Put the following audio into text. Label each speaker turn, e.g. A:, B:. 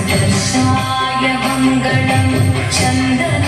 A: सुदर्शाय मङ्गलं चन्द्र